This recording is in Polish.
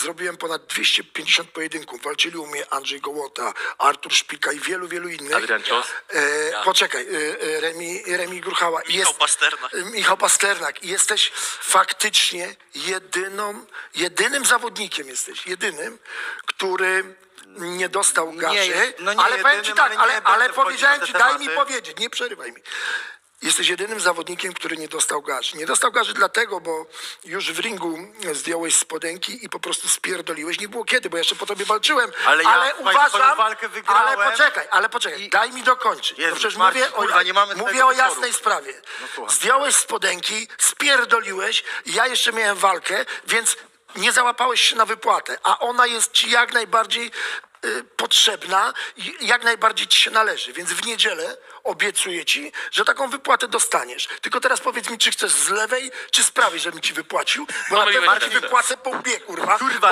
Zrobiłem ponad 250 pojedynków. Walczyli u mnie Andrzej Gołota, Artur Szpika i wielu, wielu innych. Adrian Cios? E, Poczekaj, e, e, Remi, Remi Gruchała. Michał Pasternak. e, Michał Pasternak. I Jesteś faktycznie jedyną, jedynym zawodnikiem jesteś, jedynym, który nie dostał garzy. no nie ale powiem ci jedynym, tak, ale ale, nie ale, będę wchodził powiedziałem te ci, daj mi tematy. powiedzieć, nie przerywaj mi. Jesteś jedynym zawodnikiem, który nie dostał garzy. Nie dostał garzy dlatego, bo już w ringu zdjąłeś spodenki i po prostu spierdoliłeś. Nie było kiedy, bo jeszcze po tobie walczyłem. Ale Ale, ja, uważam, walkę wygrałem. ale poczekaj, ale poczekaj, daj mi dokończyć. Jezus, no przecież Marcin, mówię, o, kurwa, mamy mówię o jasnej sprawie. słucham. Zdjąłeś spodenki, spierdoliłeś, ja jeszcze miałem walkę, więc nie załapałeś się na wypłatę, a ona jest ci jak najbardziej potrzebna i jak najbardziej ci się należy. Więc w niedzielę obiecuję ci, że taką wypłatę dostaniesz. Tylko teraz powiedz mi, czy chcesz z lewej, czy z prawej, żebym ci wypłacił, bo na Pomyliłeś pewno ci wypłacę po łbie, kurwa. Kurwa,